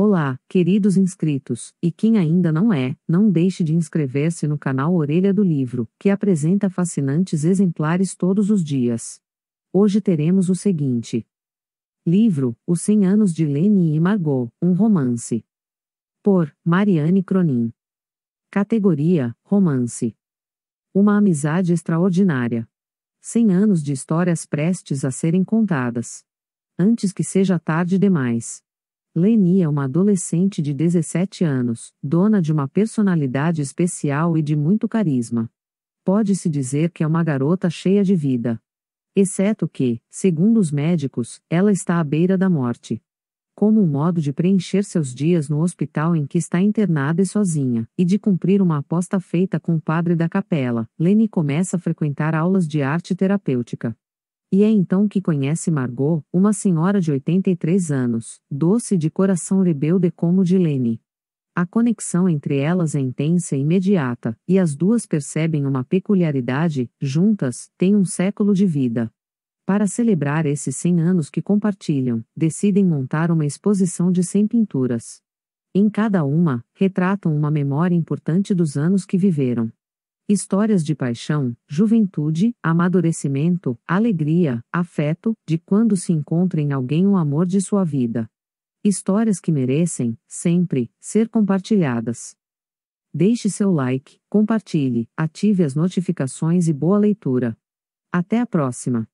Olá, queridos inscritos, e quem ainda não é, não deixe de inscrever-se no canal Orelha do Livro, que apresenta fascinantes exemplares todos os dias. Hoje teremos o seguinte: Livro: Os 100 Anos de Lene e Margot, um romance. Por Mariane Cronin. Categoria: Romance. Uma amizade extraordinária. 100 anos de histórias prestes a serem contadas. Antes que seja tarde demais. Leni é uma adolescente de 17 anos, dona de uma personalidade especial e de muito carisma. Pode-se dizer que é uma garota cheia de vida. Exceto que, segundo os médicos, ela está à beira da morte. Como um modo de preencher seus dias no hospital em que está internada e sozinha, e de cumprir uma aposta feita com o padre da capela, Leni começa a frequentar aulas de arte terapêutica. E é então que conhece Margot, uma senhora de 83 anos, doce de coração rebelde como de Lene. A conexão entre elas é intensa e imediata, e as duas percebem uma peculiaridade: juntas, têm um século de vida. Para celebrar esses 100 anos que compartilham, decidem montar uma exposição de 100 pinturas. Em cada uma, retratam uma memória importante dos anos que viveram. Histórias de paixão, juventude, amadurecimento, alegria, afeto, de quando se encontra em alguém o amor de sua vida. Histórias que merecem, sempre, ser compartilhadas. Deixe seu like, compartilhe, ative as notificações e boa leitura. Até a próxima!